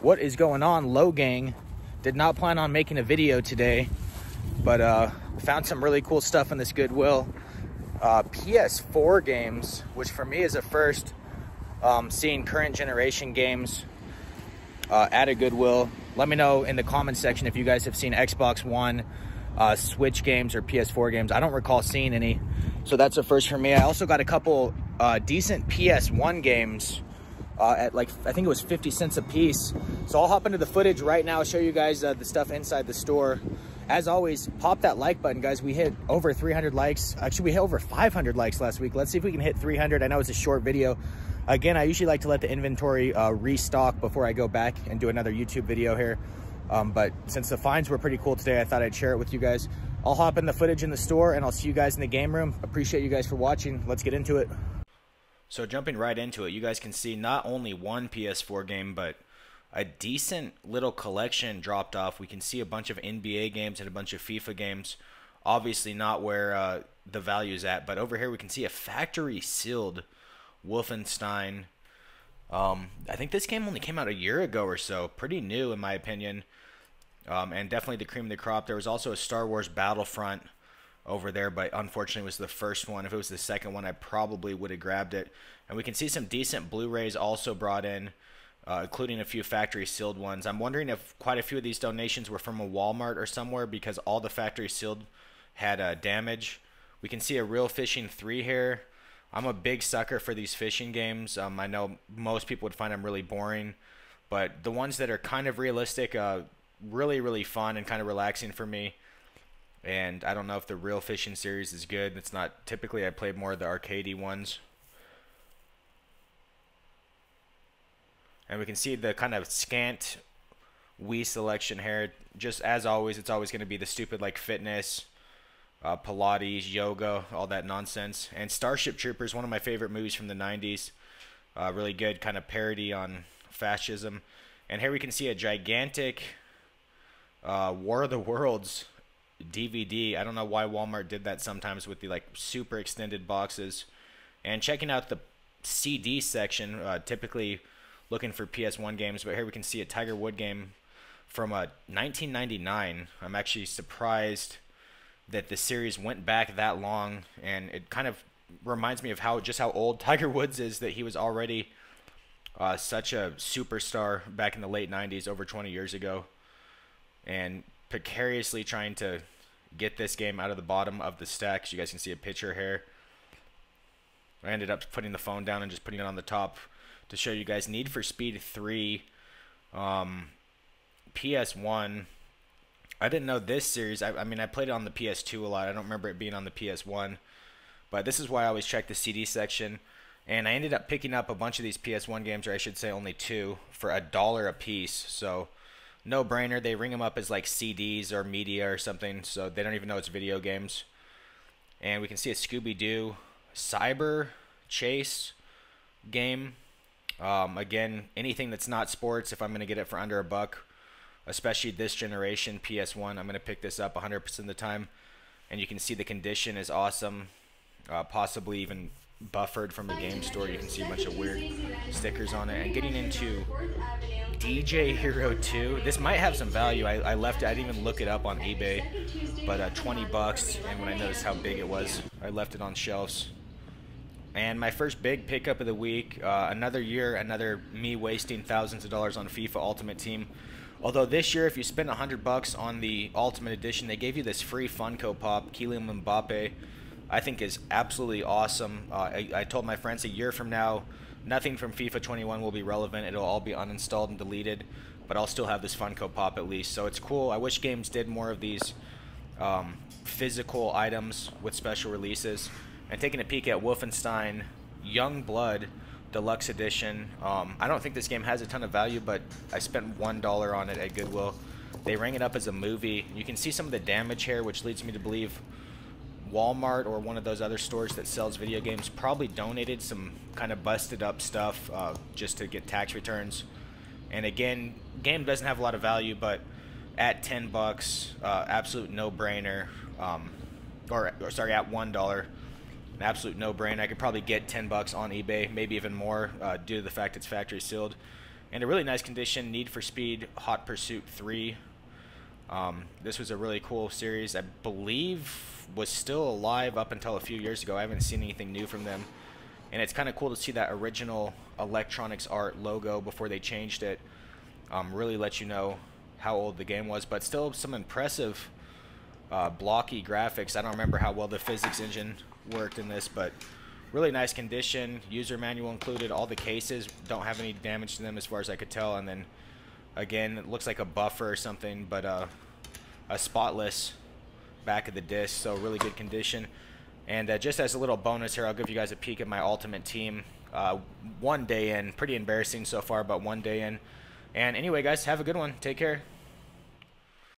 What is going on, Low Gang? Did not plan on making a video today, but uh, found some really cool stuff in this Goodwill. Uh, PS4 games, which for me is a first, um, seeing current generation games uh, at a Goodwill. Let me know in the comment section if you guys have seen Xbox One, uh, Switch games, or PS4 games. I don't recall seeing any, so that's a first for me. I also got a couple uh, decent PS1 games uh, at like, I think it was 50 cents a piece. So I'll hop into the footage right now, show you guys uh, the stuff inside the store. As always, pop that like button, guys. We hit over 300 likes. Actually, we hit over 500 likes last week. Let's see if we can hit 300. I know it's a short video. Again, I usually like to let the inventory uh, restock before I go back and do another YouTube video here. Um, but since the finds were pretty cool today, I thought I'd share it with you guys. I'll hop in the footage in the store and I'll see you guys in the game room. Appreciate you guys for watching. Let's get into it. So jumping right into it, you guys can see not only one PS4 game, but a decent little collection dropped off. We can see a bunch of NBA games and a bunch of FIFA games. Obviously not where uh, the value is at, but over here we can see a factory sealed Wolfenstein. Um, I think this game only came out a year ago or so. Pretty new in my opinion. Um, and definitely the cream of the crop. There was also a Star Wars Battlefront over there, but unfortunately was the first one. If it was the second one, I probably would have grabbed it. And we can see some decent Blu-rays also brought in, uh, including a few factory sealed ones. I'm wondering if quite a few of these donations were from a Walmart or somewhere because all the factory sealed had uh, damage. We can see a Real Fishing 3 here. I'm a big sucker for these fishing games. Um, I know most people would find them really boring, but the ones that are kind of realistic, uh, really, really fun and kind of relaxing for me. And I don't know if the real fishing series is good. It's not typically I play more of the arcadey ones. And we can see the kind of scant Wii selection here. Just as always, it's always going to be the stupid like fitness, uh, Pilates, yoga, all that nonsense. And Starship Troopers, one of my favorite movies from the 90s. Uh, really good kind of parody on fascism. And here we can see a gigantic uh, War of the Worlds DVD. I don't know why Walmart did that sometimes with the like super extended boxes. And checking out the CD section, uh, typically looking for PS1 games, but here we can see a Tiger Wood game from uh, 1999. I'm actually surprised that the series went back that long, and it kind of reminds me of how just how old Tiger Woods is. That he was already uh, such a superstar back in the late 90s, over 20 years ago, and precariously trying to get this game out of the bottom of the stack. So you guys can see a picture here. I ended up putting the phone down and just putting it on the top to show you guys Need for Speed 3, um, PS1. I didn't know this series. I, I mean, I played it on the PS2 a lot. I don't remember it being on the PS1. But this is why I always check the CD section. And I ended up picking up a bunch of these PS1 games, or I should say only two, for a dollar a piece. So no brainer. They ring them up as like CDs or media or something, so they don't even know it's video games. And we can see a Scooby Doo Cyber Chase game. Um, again, anything that's not sports, if I'm going to get it for under a buck, especially this generation PS1, I'm going to pick this up 100% of the time. And you can see the condition is awesome, uh, possibly even buffered from a game store. You can see a bunch of weird stickers on it. And getting into DJ Hero 2. This might have some value. I, I left it. I didn't even look it up on eBay, but uh, 20 bucks. And when I noticed how big it was, I left it on shelves. And my first big pickup of the week. Uh, another year, another me wasting thousands of dollars on FIFA Ultimate Team. Although this year, if you spend 100 bucks on the Ultimate Edition, they gave you this free Funko Pop, Kylian Mbappe. I think is absolutely awesome. Uh, I, I told my friends a year from now, nothing from FIFA 21 will be relevant. It'll all be uninstalled and deleted, but I'll still have this Funko Pop at least. So it's cool. I wish games did more of these um, physical items with special releases. And taking a peek at Wolfenstein Youngblood Deluxe Edition. Um, I don't think this game has a ton of value, but I spent one dollar on it at Goodwill. They rang it up as a movie. You can see some of the damage here, which leads me to believe Walmart or one of those other stores that sells video games probably donated some kind of busted up stuff uh, just to get tax returns. And again, game doesn't have a lot of value, but at 10 bucks, uh, absolute no-brainer. Um, or, or, sorry, at one dollar, an absolute no-brainer. I could probably get 10 bucks on eBay, maybe even more, uh, due to the fact it's factory sealed. And a really nice condition, Need for Speed Hot Pursuit 3. Um, this was a really cool series. I believe was still alive up until a few years ago. I haven't seen anything new from them. And it's kind of cool to see that original Electronics Art logo before they changed it. Um, really let you know how old the game was, but still some impressive uh, blocky graphics. I don't remember how well the physics engine worked in this, but really nice condition. User manual included. All the cases don't have any damage to them as far as I could tell. And then again, it looks like a buffer or something, but uh, a spotless back of the disc. So really good condition. And uh, just as a little bonus here, I'll give you guys a peek at my ultimate team. Uh, one day in, pretty embarrassing so far, but one day in. And anyway, guys, have a good one. Take care.